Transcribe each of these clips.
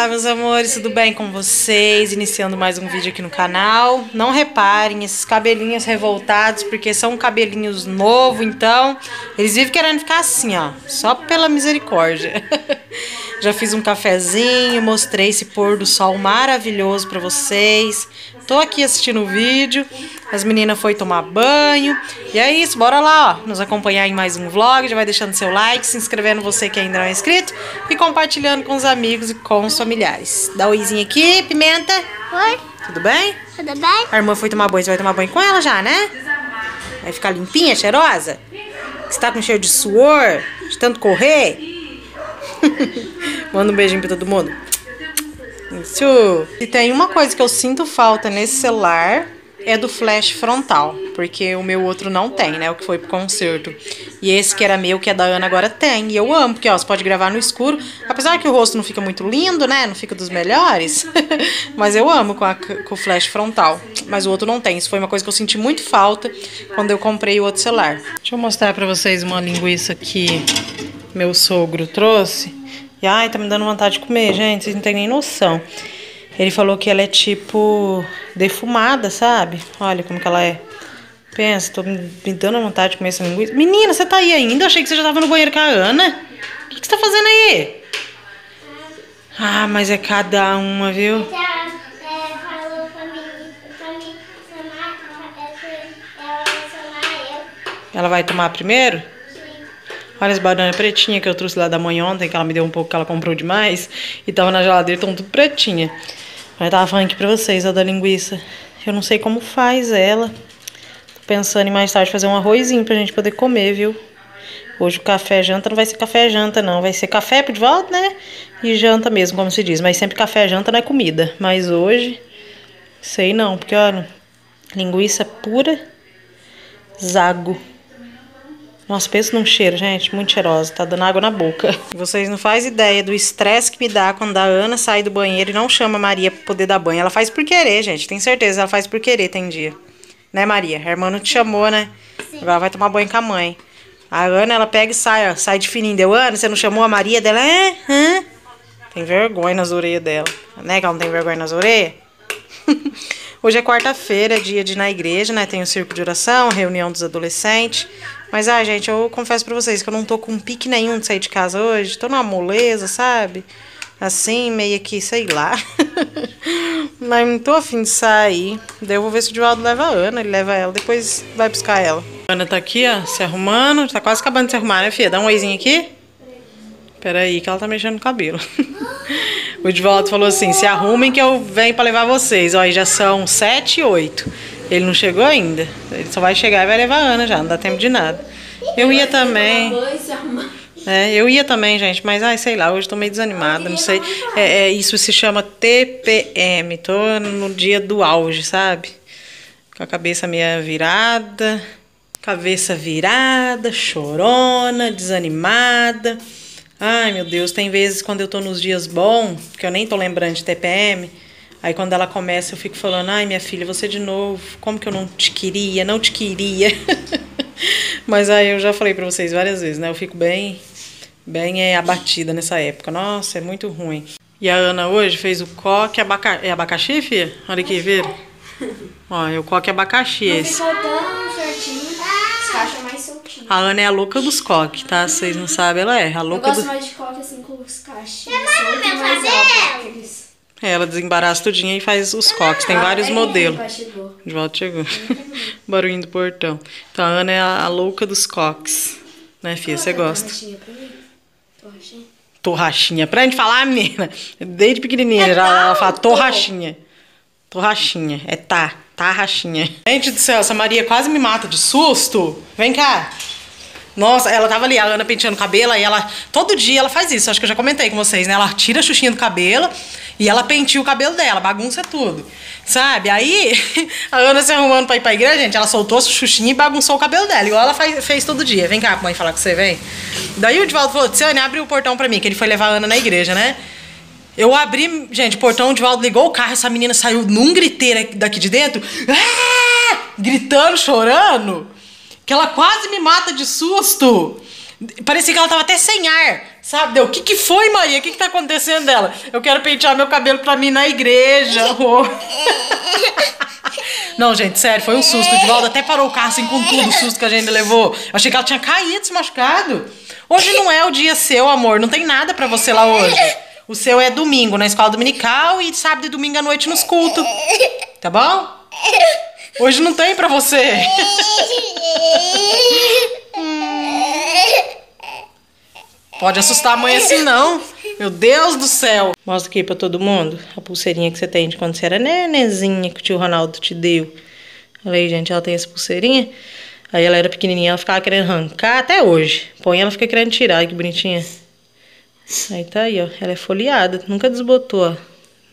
Olá, meus amores, tudo bem com vocês? Iniciando mais um vídeo aqui no canal. Não reparem esses cabelinhos revoltados, porque são cabelinhos novos, então eles vivem querendo ficar assim, ó, só pela misericórdia. Já fiz um cafezinho, mostrei esse pôr do sol maravilhoso pra vocês. Tô aqui assistindo o vídeo, as meninas foi tomar banho. E é isso, bora lá, ó, nos acompanhar em mais um vlog. Já vai deixando seu like, se inscrevendo você que ainda não é inscrito e compartilhando com os amigos e com os familiares. Dá um oizinho aqui, Pimenta. Oi, Tudo bem? tudo bem? A irmã foi tomar banho, você vai tomar banho com ela já, né? Vai ficar limpinha, cheirosa? Você tá com cheiro de suor? De tanto correr? Manda um beijinho pra todo mundo. Isso. E tem uma coisa que eu sinto falta nesse celular é do flash frontal, porque o meu outro não tem, né? O que foi pro concerto. E esse que era meu, que é da Ana, agora tem. E eu amo, porque ó, você pode gravar no escuro. Apesar que o rosto não fica muito lindo, né? Não fica dos melhores. Mas eu amo com, a, com o flash frontal. Mas o outro não tem. Isso foi uma coisa que eu senti muito falta quando eu comprei o outro celular. Deixa eu mostrar pra vocês uma linguiça que meu sogro trouxe. E ai, tá me dando vontade de comer, gente. Vocês não tem nem noção. Ele falou que ela é tipo defumada, sabe? Olha como que ela é. Pensa, tô me dando vontade de comer essa linguiça. Menina, você tá aí ainda? Eu achei que você já tava no banheiro com a Ana. O que, que você tá fazendo aí? Ah, mas é cada uma, viu? Já é. Ela vai tomar primeiro? Olha as bananas pretinhas que eu trouxe lá da mãe ontem, que ela me deu um pouco que ela comprou demais. E tava na geladeira, estão tudo pretinha. Mas tava falando aqui pra vocês, a da linguiça. Eu não sei como faz ela. Tô pensando em mais tarde fazer um arrozinho pra gente poder comer, viu? Hoje o café janta não vai ser café janta, não. Vai ser café de volta, né? E janta mesmo, como se diz. Mas sempre café janta não é comida. Mas hoje, sei não, porque olha, linguiça pura, zago. Nossa, pensa num cheiro, gente, muito cheirosa. Tá dando água na boca. Vocês não fazem ideia do estresse que me dá quando a Ana sai do banheiro e não chama a Maria pra poder dar banho. Ela faz por querer, gente. Tenho certeza, ela faz por querer, tem dia. Né, Maria? A irmã não te chamou, né? Agora vai tomar banho com a mãe. A Ana, ela pega e sai, ó. Sai de fininho. Deu, Ana, você não chamou a Maria dela? É? Hã? Tem vergonha nas orelhas dela. Né que ela não tem vergonha nas orelhas? Hoje é quarta-feira, dia de ir na igreja, né? Tem o circo de oração, reunião dos adolescentes. Mas, ai, gente, eu confesso pra vocês que eu não tô com pique nenhum de sair de casa hoje. Tô numa moleza, sabe? Assim, meio que, sei lá. Mas não tô afim de sair. Daí eu vou ver se o Divaldo leva a Ana. Ele leva ela, depois vai buscar ela. A Ana tá aqui, ó, se arrumando. Tá quase acabando de se arrumar, né, filha? Dá um oizinho aqui. Peraí, que ela tá mexendo no cabelo. o Divaldo falou assim: se arrumem que eu venho pra levar vocês. Ó, já são sete e oito. Ele não chegou ainda. Ele só vai chegar e vai levar a Ana já, não dá tempo de nada. Eu ia também. É, eu ia também, gente, mas ai, sei lá, hoje tô meio desanimada, não sei. É, é, isso se chama TPM. Tô no dia do auge, sabe? Com a cabeça meio virada, cabeça virada, chorona, desanimada. Ai, meu Deus, tem vezes quando eu tô nos dias bons, que eu nem tô lembrando de TPM, aí quando ela começa eu fico falando, ai, minha filha, você de novo, como que eu não te queria, não te queria. Mas aí eu já falei pra vocês várias vezes, né? Eu fico bem, bem é, abatida nessa época. Nossa, é muito ruim. E a Ana hoje fez o coque abaca... É abacaxi, filha? Olha aqui, vira. Ó, é o coque abacaxi esse. Ficou tão certinho. A Ana é a louca dos coques, tá? Vocês não sabem, ela é a Eu louca gosto do... mais de coque assim com os cachinhos. Mamãe, meu mais cabelo. É, Ela desembaraça tudinho e faz os coques. Tem vários Aí, modelos. De volta chegou. Barulhinho do portão. Então a Ana é a, a louca dos coques. Né, filha? Você gosta? Torrachinha pra mim? Torrachinha? Torrachinha. Pra gente falar, menina. Desde pequenininha já ela fala torrachinha. Torrachinha. É tá. Tá rachinha. Gente do céu, essa Maria quase me mata de susto. Vem cá. Nossa, ela tava ali, a Ana penteando o cabelo, e ela. Todo dia ela faz isso, acho que eu já comentei com vocês, né? Ela tira a xuxinha do cabelo e ela penteia o cabelo dela, bagunça tudo. Sabe? Aí, a Ana se arrumando pra ir pra igreja, gente, ela soltou a xuxinha e bagunçou o cabelo dela, igual ela faz, fez todo dia. Vem cá, mãe, falar com você, vem. Daí o Divaldo falou: Tiane, abre o portão pra mim, que ele foi levar a Ana na igreja, né? Eu abri, gente, o portão, o Divaldo ligou o carro, essa menina saiu num griteiro daqui de dentro, ah! gritando, chorando, que ela quase me mata de susto. Parecia que ela tava até sem ar, sabe? Deu, o que que foi, Maria? O que que tá acontecendo dela? Eu quero pentear meu cabelo pra mim na igreja. Não, gente, sério, foi um susto. O Divaldo até parou o carro assim com tudo o susto que a gente levou. Eu achei que ela tinha caído, se machucado. Hoje não é o dia seu, amor. Não tem nada pra você lá hoje. O seu é domingo na escola dominical e sábado e domingo à noite nos cultos. Tá bom? Hoje não tem pra você. Pode assustar a mãe assim, não. Meu Deus do céu. Mostra aqui pra todo mundo a pulseirinha que você tem de quando você era nenenzinha que o tio Ronaldo te deu. Olha aí, gente, ela tem essa pulseirinha. Aí ela era pequenininha, ela ficava querendo arrancar até hoje. Põe ela fica querendo tirar, Ai, que bonitinha. Aí tá aí, ó. Ela é folheada, nunca desbotou, ó.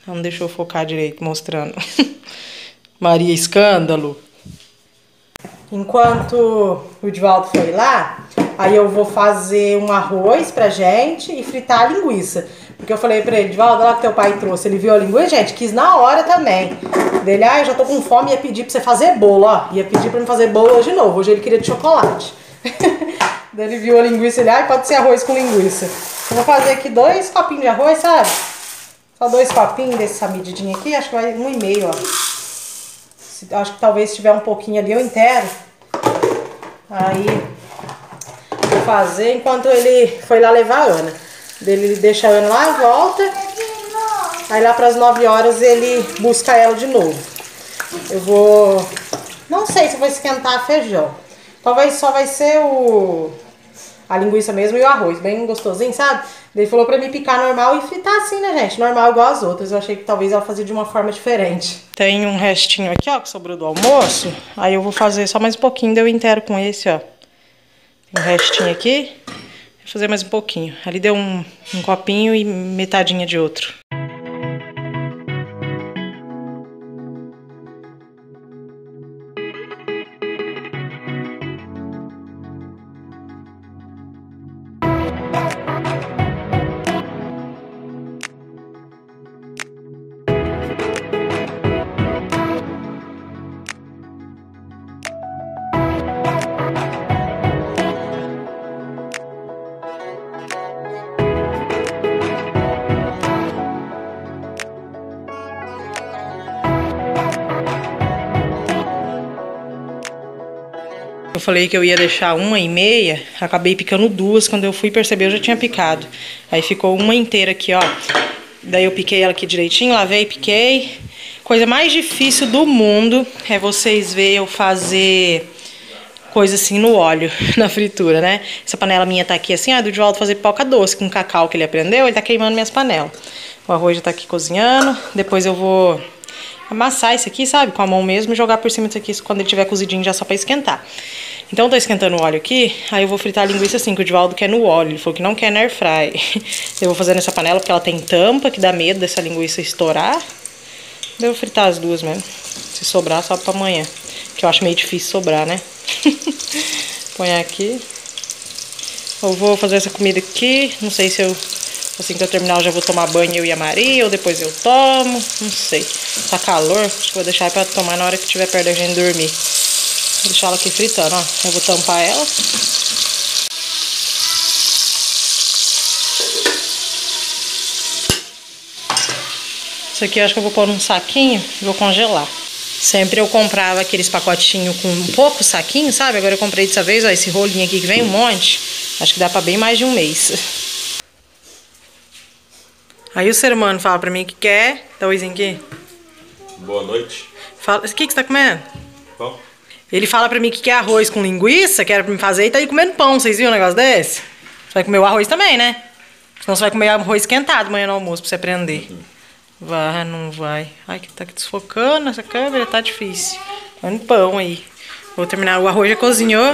Ela não deixou focar direito, mostrando. Maria Escândalo. Enquanto o Divaldo foi lá, aí eu vou fazer um arroz pra gente e fritar a linguiça. Porque eu falei pra ele, Divaldo, olha lá que teu pai trouxe. Ele viu a linguiça, gente, quis na hora também. Dele, ah, eu já tô com fome, ia pedir pra você fazer bolo, ó. Ia pedir pra me fazer bolo de novo. Hoje ele queria de chocolate. Daí ele viu a linguiça, ele, ah, pode ser arroz com linguiça. Eu vou fazer aqui dois copinhos de arroz, sabe? Só dois copinhos dessa medidinha aqui, acho que vai um e meio, ó. Se- Acho que talvez tiver um pouquinho ali, eu inteiro. Aí, vou fazer enquanto ele foi lá levar a Ana. Ele deixa a Ana lá, volta. Aí lá pras 9 horas ele busca ela de novo. Eu vou. Não sei se eu vou esquentar feijão. Talvez só vai ser o. A linguiça mesmo e o arroz, bem gostosinho, sabe? Daí falou pra mim picar normal e fritar assim, né, gente? Normal igual as outras. Eu achei que talvez ela fazia de uma forma diferente. Tem um restinho aqui, ó, que sobrou do almoço. Aí eu vou fazer só mais um pouquinho, deu inteiro com esse, ó. Tem um restinho aqui. Vou fazer mais um pouquinho. Ali deu um, um copinho e metadinha de outro. Falei que eu ia deixar uma e meia, acabei picando duas. Quando eu fui perceber, eu já tinha picado. Aí ficou uma inteira aqui, ó. Daí eu piquei ela aqui direitinho, lavei, piquei. Coisa mais difícil do mundo é vocês verem eu fazer coisa assim no óleo, na fritura, né? Essa panela minha tá aqui assim, ó, do Divaldo fazer pipoca doce com cacau que ele aprendeu, ele tá queimando minhas panelas. O arroz já tá aqui cozinhando, depois eu vou amassar isso aqui, sabe, com a mão mesmo e jogar por cima disso aqui quando ele tiver cozidinho já só pra esquentar. Então, eu tô esquentando o óleo aqui, aí eu vou fritar a linguiça assim, que o Divaldo quer no óleo, ele falou que não quer na air fry. Eu vou fazer nessa panela porque ela tem tampa, que dá medo dessa linguiça estourar. Devo fritar as duas mesmo. Se sobrar, só pra amanhã. Que eu acho meio difícil sobrar, né? Põe aqui. Eu vou fazer essa comida aqui. Não sei se eu. Assim que eu terminar, eu já vou tomar banho eu e a Maria, ou depois eu tomo. Não sei. Tá calor. Acho que vou deixar pra tomar na hora que tiver perto da gente dormir. Vou deixar ela aqui fritando, ó. Eu vou tampar ela. Isso aqui eu acho que eu vou pôr num saquinho e vou congelar. Sempre eu comprava aqueles pacotinhos com um pouco saquinho, sabe? Agora eu comprei dessa vez, ó, esse rolinho aqui que vem um monte. Acho que dá pra bem mais de um mês. Aí o ser humano fala pra mim que quer. Dá um oizinho aqui. Boa noite. Fala, o que, que você tá comendo? Bom, Ele fala pra mim que quer arroz com linguiça, que era pra me fazer, e tá aí comendo pão. Vocês viram um negócio desse? Você vai comer o arroz também, né? Senão você vai comer arroz esquentado amanhã no almoço pra você aprender. Vai, não vai. Ai, que tá desfocando essa câmera, tá difícil. Comendo pão aí. Vou terminar, o arroz já cozinhou.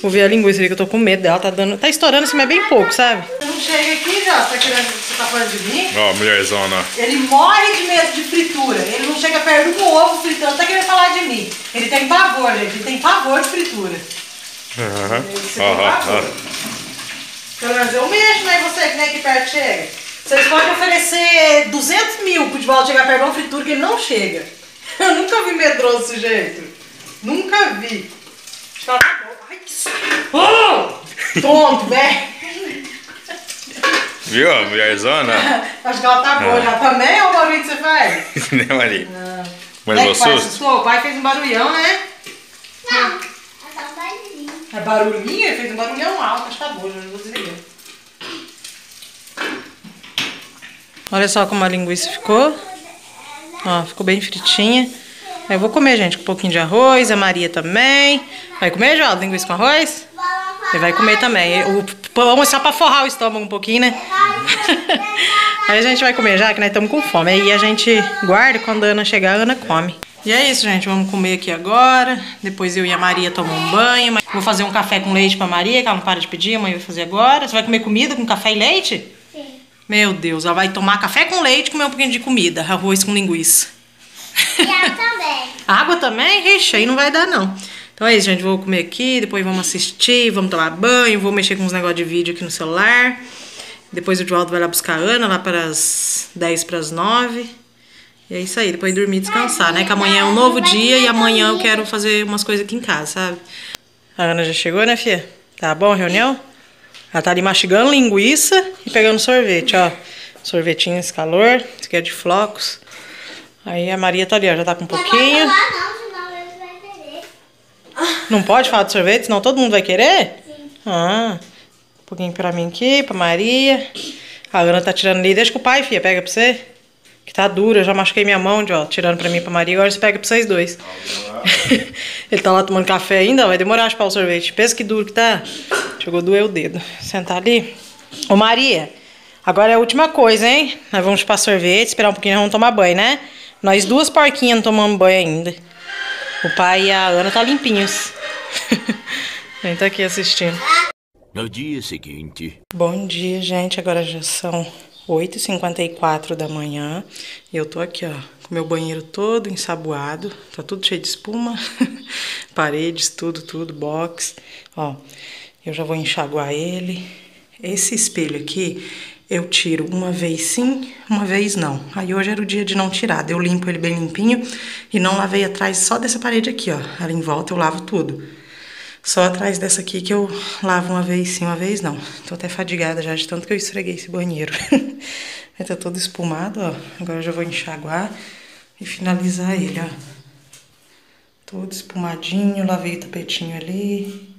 Vou ver a linguiça ali que eu tô com medo dela. Tá dando. Tá estourando assim, mas bem pouco, sabe? Você não chega aqui já, tá querendo. Você tá falando de mim? ó, mulherzona. Ele morre de medo de fritura. Ele não chega perto um ovo fritando, tá querendo falar de mim. Ele tem pavor, gente. Ele tem pavor de fritura. Aham. Você ó. Pelo menos eu mexo, né? Você que nem aqui perto chega. Vocês podem oferecer 200 mil pro Divaldo chegar perto de uma fritura que ele não chega. Eu nunca vi medroso desse jeito. Nunca vi. Acho que ela tá boa. Ai, que... su- Oh! Tonto, né? Viu, a mulherzona? Acho que ela tá boa já. Também é o barulho que você faz? Né, Maria? Mas Né, que o pai assustou? O pai fez um barulhão, né? Não, é só um barulhinho. É barulhinho? Ele fez um barulhão alto. Acho que tá bom, já vou desligar. Olha só como a linguiça ficou. Ó, ficou bem fritinha. Aí eu vou comer, gente, com um pouquinho de arroz. A Maria também. Vai comer, João, linguiça com arroz? Ele vai comer também. O pão é só pra forrar o estômago um pouquinho, né? Aí a gente vai comer já, que nós estamos com fome. Aí a gente guarda, quando a Ana chegar, a Ana come. E é isso, gente. Vamos comer aqui agora. Depois eu e a Maria tomam um banho. Vou fazer um café com leite pra Maria, que ela não para de pedir. A mãe vai fazer agora. Você vai comer comida com café e leite? Sim. Meu Deus, ela vai tomar café com leite e comer um pouquinho de comida. Arroz com linguiça. E ela também. Água também? Ixi, aí não vai dar, não. Então é isso, gente. Vou comer aqui, depois vamos assistir, vamos tomar banho, vou mexer com uns negócios de vídeo aqui no celular. Depois o Joaldo vai lá buscar a Ana, lá para as 10 para as 9. E é isso aí, depois dormir e descansar, né? Que amanhã é um novo dia e amanhã eu quero fazer umas coisas aqui em casa, sabe? A Ana já chegou, né, filha? Tá bom a reunião? Ela tá ali mastigando linguiça e pegando sorvete, ó. Sorvetinho esse calor, esse aqui é de flocos. Aí a Maria tá ali, ó, já tá com um Não pouquinho. falar não, senão eles vão querer. Não pode falar de sorvete, senão todo mundo vai querer? Ah, um pouquinho pra mim aqui, pra Maria. A Ana tá tirando ali. Deixa com o pai, filha. Pega pra você. Que tá dura. Eu já machuquei minha mão, de, ó, tirando pra mim e pra Maria. Agora você pega pra vocês dois. Ele tá lá tomando café ainda. Vai demorar a chupar o sorvete. Pensa que duro que tá. Chegou a doer o dedo. Sentar ali. Ô, Maria. Agora é a última coisa, hein? Nós vamos chupar sorvete. Esperar um pouquinho, nós vamos tomar banho, né? Nós duas porquinhas não tomamos banho ainda. O pai e a Ana tá limpinhos. A gente tá aqui assistindo. No dia seguinte, Bom dia, gente. Agora já são 8h54 da manhã. E eu tô aqui, ó, com meu banheiro todo ensaboado. Tá tudo cheio de espuma. Paredes, tudo, tudo, box. Ó, eu já vou enxaguar ele. Esse espelho aqui, eu tiro uma vez sim, uma vez não. Aí hoje era o dia de não tirar. Eu limpo ele bem limpinho e não lavei atrás só dessa parede aqui, ó. Ali em volta eu lavo tudo. Só atrás dessa aqui que eu lavo uma vez sim, uma vez não. Tô até fadigada já de tanto que eu esfreguei esse banheiro. Aí tá todo espumado, ó. Agora eu já vou enxaguar e finalizar ele, ó. Todo espumadinho, lavei o tapetinho ali.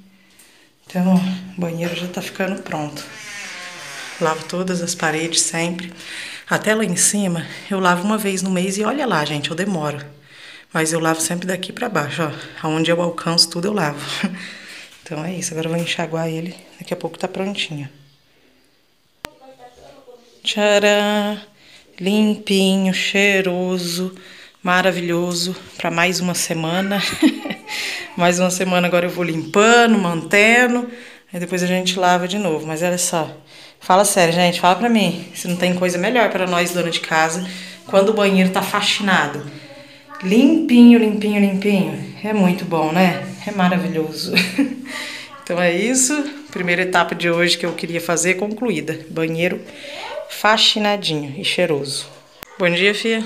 Então, ó, o banheiro já tá ficando pronto. Lavo todas as paredes sempre. Até lá em cima, eu lavo uma vez no mês e olha lá, gente, eu demoro. Mas eu lavo sempre daqui pra baixo, ó. Aonde eu alcanço tudo, eu lavo. Então é isso. Agora eu vou enxaguar ele. Daqui a pouco tá prontinho. Tcharam! Limpinho, cheiroso, maravilhoso. Pra mais uma semana. mais uma semana agora eu vou limpando, mantendo. Aí depois a gente lava de novo. Mas olha só. Fala sério, gente. Fala pra mim. Se não tem coisa melhor pra nós, dona de casa, quando o banheiro tá faxinado. Limpinho, limpinho, limpinho. É muito bom, né? É maravilhoso. Então é isso. Primeira etapa de hoje que eu queria fazer concluída. Banheiro faxinadinho e cheiroso. Bom dia, Fia.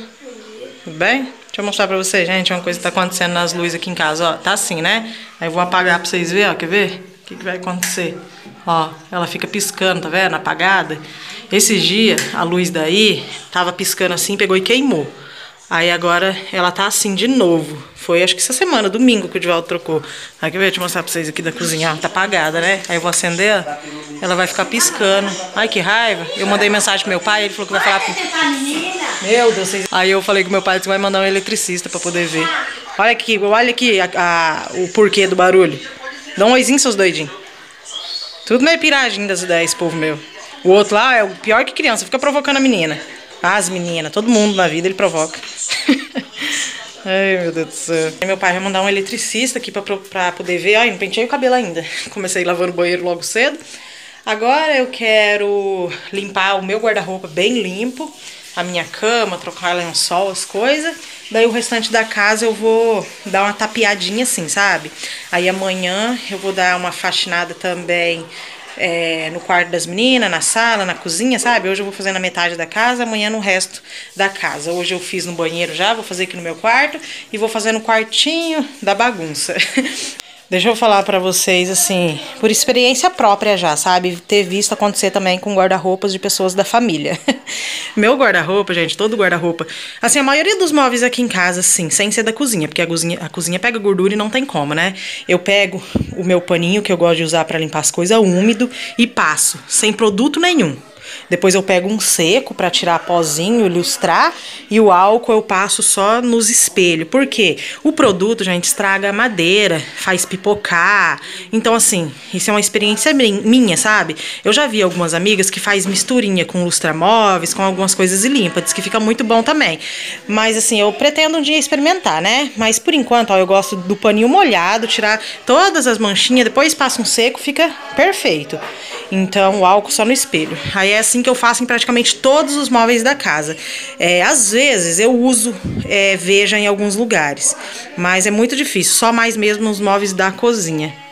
Tudo bem? Deixa eu mostrar pra vocês, gente, uma coisa que tá acontecendo nas luzes aqui em casa, ó. Tá assim, né? Aí eu vou apagar pra vocês verem, ó. Quer ver? O que, que vai acontecer? Ó, ela fica piscando, tá vendo? Apagada. Esses dias, a luz daí tava piscando assim, pegou e queimou. Aí agora ela tá assim de novo. Foi acho que essa semana, domingo, que o Divaldo trocou. Aí que eu ia te mostrar pra vocês aqui da cozinha. Ó, tá apagada, né? Aí eu vou acender, ela vai ficar piscando. Ai, que raiva. Eu mandei mensagem pro meu pai, ele falou que vai falar. Meu Deus, vocês... Aí eu falei com meu pai que vai mandar um eletricista pra poder ver. Olha aqui, olha aqui a- a- o porquê do barulho. Dá um oizinho, seus doidinhos. Tudo meio piradinho das ideias, povo meu. O outro lá é o pior que criança, fica provocando a menina. As meninas, todo mundo na vida ele provoca. Ai, meu Deus do céu. Meu pai vai mandar um eletricista aqui pra, pra poder ver. Ai, não pentei o cabelo ainda. Comecei lavando o banheiro logo cedo. Agora eu quero limpar o meu guarda-roupa bem limpo. A minha cama, trocar lençol, as coisas. Daí o restante da casa eu vou dar uma tapeadinha assim, sabe? Aí amanhã eu vou dar uma faxinada também é, no quarto das meninas, na sala, na cozinha, sabe? Hoje eu vou fazer na metade da casa, amanhã no resto da casa. Hoje eu fiz no banheiro já, vou fazer aqui no meu quarto e vou fazer no quartinho da bagunça. Deixa eu falar pra vocês, assim, por experiência própria já, sabe? Ter visto acontecer também com guarda-roupas de pessoas da família. Meu guarda-roupa, gente, todo guarda-roupa. Assim, a maioria dos móveis aqui em casa, assim, sem ser da cozinha, porque a cozinha, a cozinha pega gordura e não tem como, né? Eu pego o meu paninho que eu gosto de usar pra limpar as coisas úmido e passo, sem produto nenhum. Depois eu pego um seco para tirar pozinho, ilustrar, e o álcool eu passo só nos espelhos. Por quê? O produto, gente, estraga a madeira, faz pipocar. Então, assim, isso é uma experiência min- minha, sabe? Eu já vi algumas amigas que faz misturinha com lustramóveis, com algumas coisas e limpa. Diz que fica muito bom também. Mas, assim, eu pretendo um dia experimentar, né? Mas, por enquanto, ó, eu gosto do paninho molhado, tirar todas as manchinhas, depois passa um seco, fica perfeito. Então, o álcool só no espelho. Aí é assim que eu faço em praticamente todos os móveis da casa. É, às vezes eu uso é, veja em alguns lugares, mas é muito difícil, só mais mesmo nos móveis da cozinha.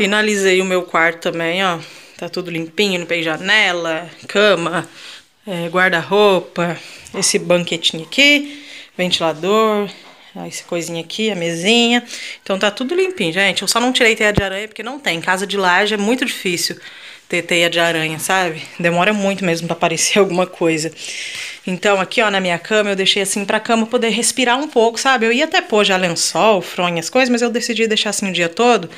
Finalizei o meu quarto também, ó. Tá tudo limpinho, limpei janela, cama, é, guarda-roupa, esse banquetinho aqui, ventilador, esse coisinha aqui, a mesinha. Então tá tudo limpinho, gente. Eu só não tirei teia de aranha porque não tem. Casa de laje é muito difícil ter teia de aranha, sabe? Demora muito mesmo pra aparecer alguma coisa. Então, aqui, ó, na minha cama, eu deixei assim pra cama poder respirar um pouco, sabe? Eu ia até pôr já lençol, fronha, as coisas, mas eu decidi deixar assim o dia todo.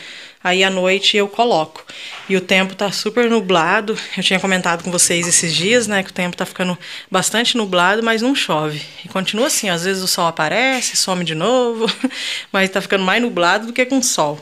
Aí à noite eu coloco. E o tempo tá super nublado. Eu tinha comentado com vocês esses dias, né, que o tempo tá ficando bastante nublado, mas não chove. E continua assim, às vezes o sol aparece, some de novo, mas tá ficando mais nublado do que com sol.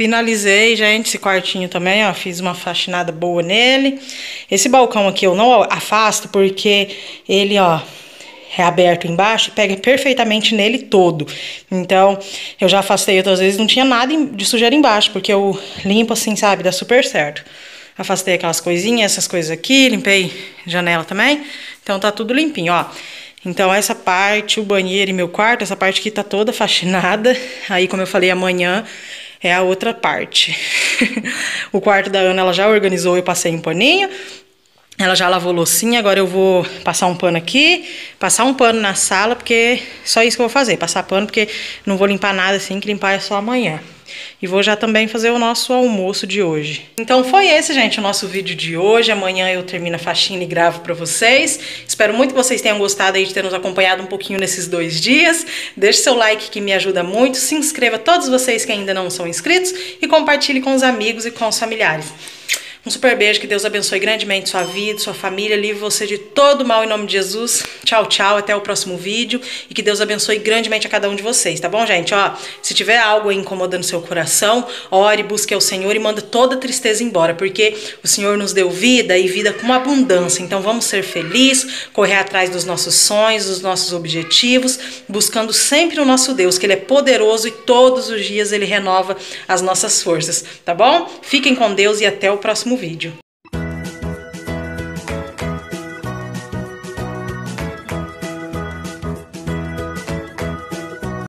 Finalizei, gente, esse quartinho também, ó. Fiz uma faxinada boa nele. Esse balcão aqui eu não afasto porque ele, ó, é aberto embaixo e pega perfeitamente nele todo. Então, eu já afastei outras vezes, não tinha nada de sujeira embaixo, porque eu limpo assim, sabe? Dá super certo. Afastei aquelas coisinhas, essas coisas aqui, limpei janela também. Então, tá tudo limpinho, ó. Então, essa parte, o banheiro e meu quarto, essa parte aqui tá toda faxinada. Aí, como eu falei, amanhã é a outra parte. o quarto da Ana ela já organizou, eu passei um paninho. Ela já lavou loucinha, agora eu vou passar um pano aqui, passar um pano na sala, porque só isso que eu vou fazer, passar pano, porque não vou limpar nada assim, que limpar é só amanhã. E vou já também fazer o nosso almoço de hoje. Então foi esse, gente, o nosso vídeo de hoje. Amanhã eu termino a faxina e gravo pra vocês. Espero muito que vocês tenham gostado aí de ter nos acompanhado um pouquinho nesses dois dias. Deixe seu like que me ajuda muito. Se inscreva todos vocês que ainda não são inscritos e compartilhe com os amigos e com os familiares. Um super beijo, que Deus abençoe grandemente sua vida, sua família, livre você de todo mal em nome de Jesus. Tchau, tchau, até o próximo vídeo e que Deus abençoe grandemente a cada um de vocês, tá bom, gente? Ó, se tiver algo incomodando seu coração, ore, busque ao Senhor e manda toda tristeza embora, porque o Senhor nos deu vida e vida com abundância. Então vamos ser felizes, correr atrás dos nossos sonhos, dos nossos objetivos, buscando sempre o nosso Deus, que ele é poderoso e todos os dias ele renova as nossas forças, tá bom? Fiquem com Deus e até o próximo próximo vídeo.